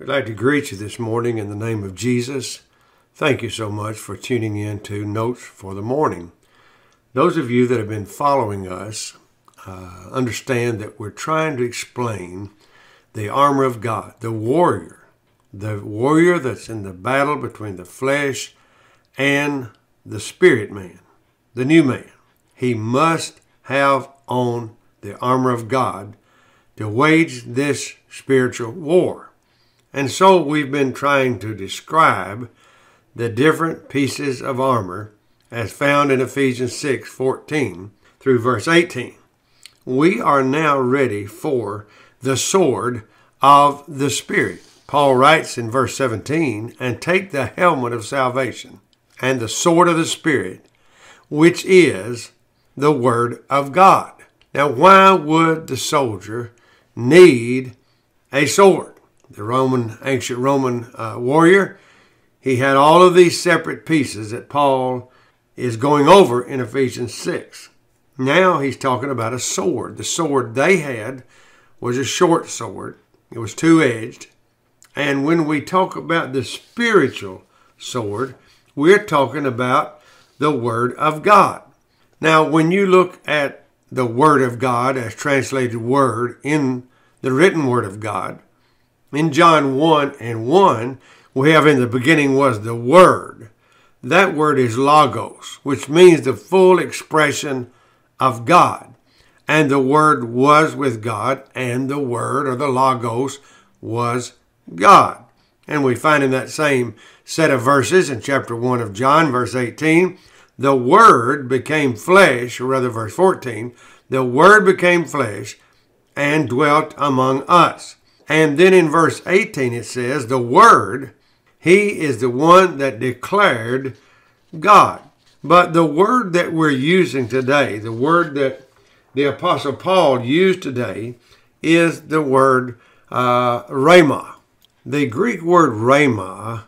I'd like to greet you this morning in the name of Jesus. Thank you so much for tuning in to Notes for the Morning. Those of you that have been following us uh, understand that we're trying to explain the armor of God, the warrior, the warrior that's in the battle between the flesh and the spirit man, the new man. He must have on the armor of God to wage this spiritual war. And so we've been trying to describe the different pieces of armor as found in Ephesians 6 14 through verse 18. We are now ready for the sword of the Spirit. Paul writes in verse 17, and take the helmet of salvation and the sword of the Spirit, which is the Word of God. Now, why would the soldier need a sword? The Roman, ancient Roman uh, warrior. He had all of these separate pieces that Paul is going over in Ephesians 6. Now he's talking about a sword. The sword they had was a short sword, it was two edged. And when we talk about the spiritual sword, we're talking about the Word of God. Now, when you look at the Word of God as translated Word in the written Word of God, in John 1 and 1, we have in the beginning was the Word. That word is logos, which means the full expression of God. And the Word was with God, and the Word or the logos was God. And we find in that same set of verses in chapter 1 of John, verse 18, the Word became flesh, or rather, verse 14, the Word became flesh and dwelt among us. And then in verse 18 it says, The Word, He is the one that declared God. But the word that we're using today, the word that the Apostle Paul used today, is the word uh, rhema. The Greek word rhema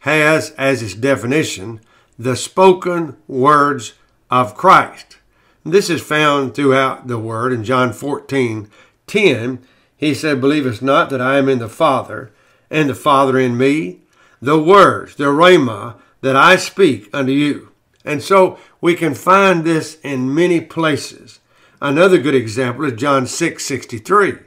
has as its definition the spoken words of Christ. This is found throughout the word in John 14 10 he said, Believest not that I am in the Father, and the Father in me? The words, the rhema, that I speak unto you. And so we can find this in many places. Another good example is John 6 63.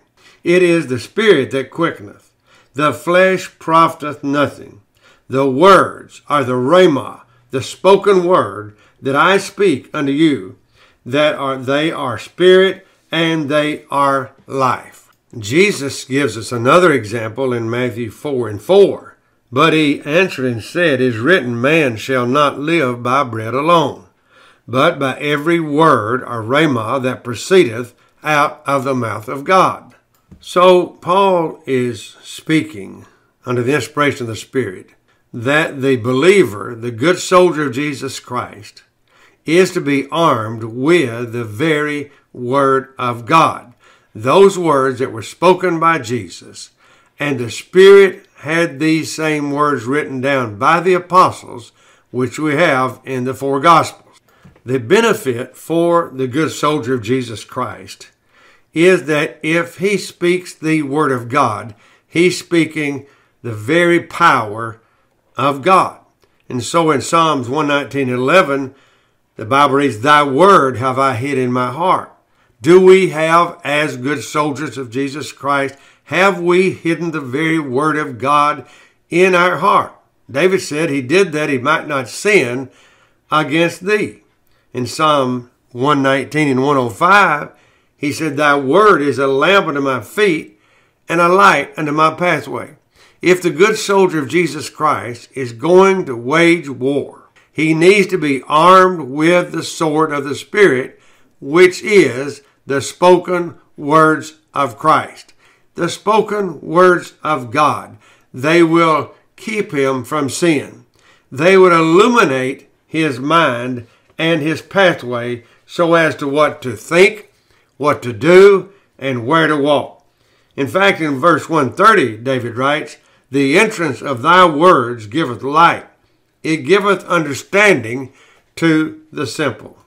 It is the Spirit that quickeneth, the flesh profiteth nothing. The words are the rhema, the spoken word that I speak unto you, that are they are spirit and they are life. Jesus gives us another example in Matthew 4 and 4. But he answered and said, Is written, Man shall not live by bread alone, but by every word or rhema that proceedeth out of the mouth of God. So Paul is speaking under the inspiration of the Spirit that the believer, the good soldier of Jesus Christ, is to be armed with the very Word of God those words that were spoken by Jesus, and the Spirit had these same words written down by the apostles, which we have in the four Gospels. The benefit for the good soldier of Jesus Christ is that if he speaks the Word of God, he's speaking the very power of God. And so in Psalms 119 11, the Bible reads, Thy word have I hid in my heart do we have, as good soldiers of Jesus Christ, have we hidden the very word of God in our heart? David said he did that he might not sin against thee. In Psalm 119 and 105, he said, Thy word is a lamp unto my feet and a light unto my pathway. If the good soldier of Jesus Christ is going to wage war, he needs to be armed with the sword of the Spirit, which is the spoken words of Christ, the spoken words of God. They will keep him from sin. They would illuminate his mind and his pathway so as to what to think, what to do, and where to walk. In fact, in verse 130, David writes, The entrance of thy words giveth light, it giveth understanding to the simple.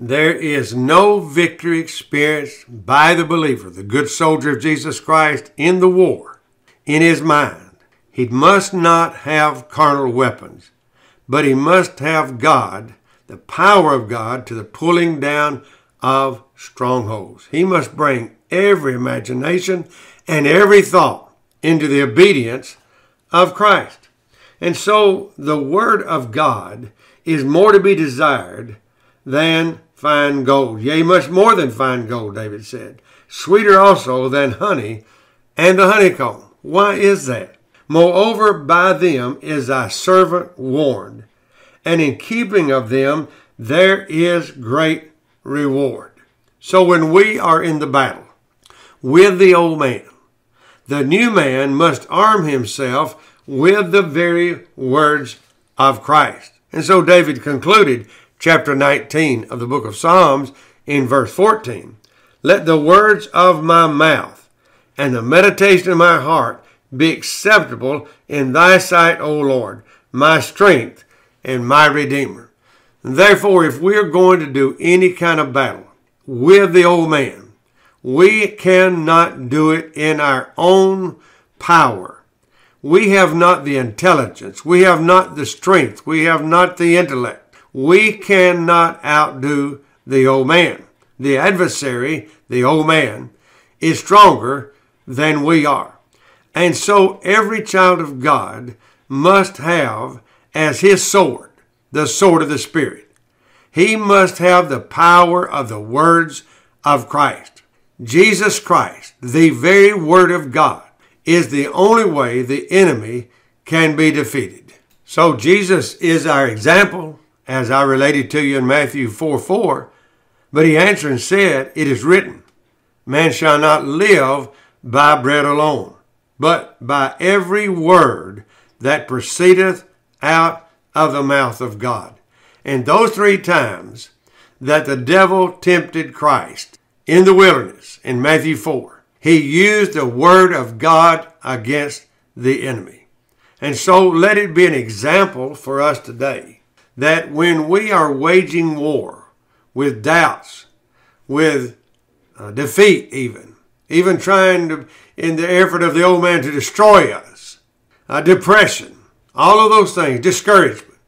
There is no victory experienced by the believer, the good soldier of Jesus Christ, in the war, in his mind, He must not have carnal weapons, but he must have God, the power of God, to the pulling down of strongholds. He must bring every imagination and every thought into the obedience of Christ. And so the Word of God is more to be desired than fine gold. Yea, much more than fine gold, David said. Sweeter also than honey and the honeycomb. Why is that? Moreover, by them is thy servant warned, and in keeping of them there is great reward. So when we are in the battle with the old man, the new man must arm himself with the very words of Christ. And so David concluded chapter 19 of the book of Psalms in verse 14. Let the words of my mouth and the meditation of my heart be acceptable in thy sight, O Lord, my strength and my redeemer. Therefore, if we're going to do any kind of battle with the old man, we cannot do it in our own power. We have not the intelligence. We have not the strength. We have not the intellect. We cannot outdo the old man. The adversary, the old man, is stronger than we are. And so every child of God must have as his sword the sword of the Spirit. He must have the power of the words of Christ. Jesus Christ, the very Word of God, is the only way the enemy can be defeated. So Jesus is our example, as I related to you in Matthew 4 4. But he answered and said, It is written, Man shall not live by bread alone, but by every word that proceedeth out of the mouth of God. And those three times that the devil tempted Christ in the wilderness in Matthew 4, he used the word of God against the enemy. And so let it be an example for us today that when we are waging war with doubts, with uh, defeat, even, even trying to, in the effort of the old man to destroy us, uh, depression, all of those things, discouragement.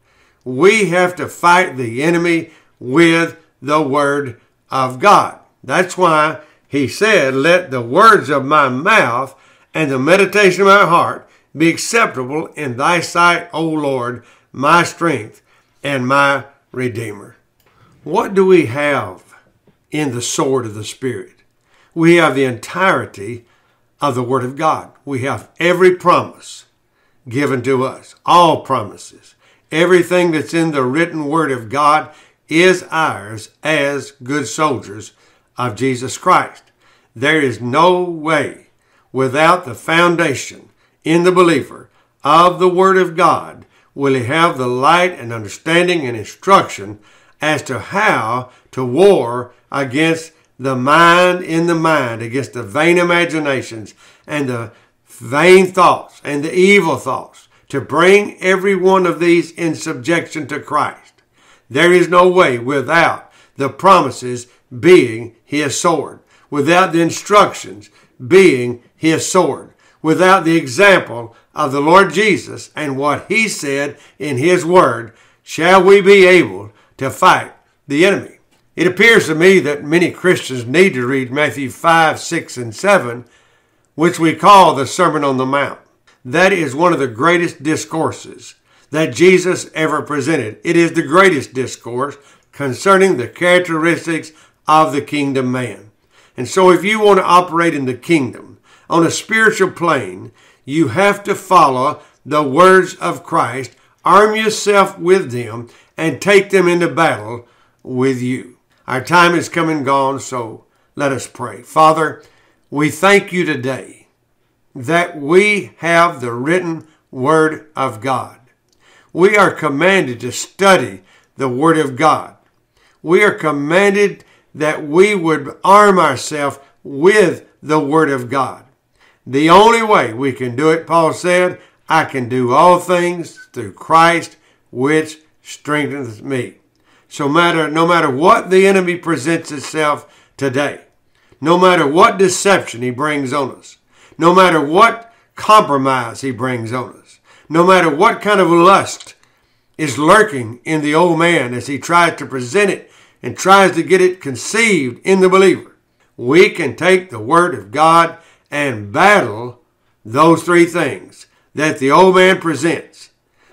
We have to fight the enemy with the word of God. That's why he said, Let the words of my mouth and the meditation of my heart be acceptable in thy sight, O Lord, my strength and my Redeemer. What do we have in the sword of the Spirit? we have the entirety of the Word of God. We have every promise given to us, all promises. Everything that's in the written Word of God is ours as good soldiers of Jesus Christ. There is no way without the foundation in the believer of the Word of God will he have the light and understanding and instruction as to how to war against the mind in the mind against the vain imaginations and the vain thoughts and the evil thoughts to bring every one of these in subjection to Christ. There is no way without the promises being his sword, without the instructions being his sword, without the example of the Lord Jesus and what he said in his word, shall we be able to fight the enemy. It appears to me that many Christians need to read Matthew 5, 6, and 7, which we call the Sermon on the Mount. That is one of the greatest discourses that Jesus ever presented. It is the greatest discourse concerning the characteristics of the kingdom man. And so, if you want to operate in the kingdom on a spiritual plane, you have to follow the words of Christ, arm yourself with them, and take them into battle with you. Our time is come and gone, so let us pray. Father, we thank you today that we have the written Word of God. We are commanded to study the Word of God. We are commanded that we would arm ourselves with the Word of God. The only way we can do it, Paul said, I can do all things through Christ, which strengthens me. So matter, no matter what the enemy presents itself today, no matter what deception he brings on us, no matter what compromise he brings on us, no matter what kind of lust is lurking in the old man as he tries to present it and tries to get it conceived in the believer, we can take the Word of God and battle those three things that the old man presents.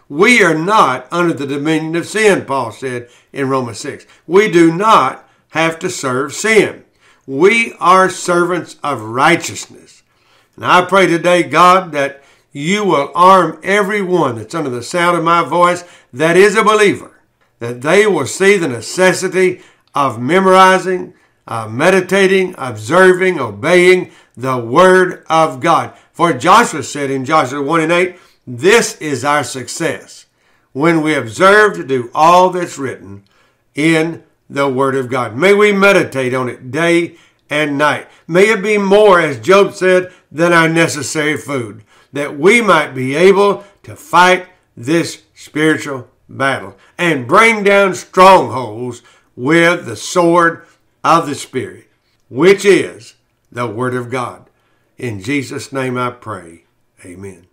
We are not under the dominion of sin, Paul said in Romans 6. We do not have to serve sin. We are servants of righteousness. And I pray today, God, that you will arm everyone that's under the sound of my voice that is a believer, that they will see the necessity of memorizing, uh, meditating, observing, obeying the Word of God. For Joshua said in Joshua 1 and 8, this is our success when we observe to do all that's written in the Word of God. May we meditate on it day and night. May it be more, as Job said, than our necessary food, that we might be able to fight this spiritual battle and bring down strongholds with the sword of the Spirit, which is the Word of God. In Jesus' name I pray. Amen.